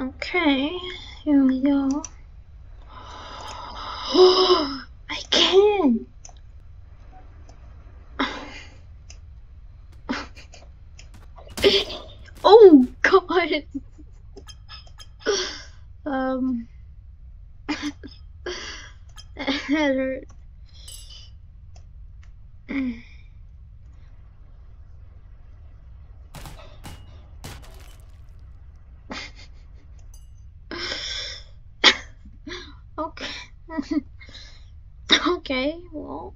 Okay, here we go. I can! oh god! um. that hurt. okay. well.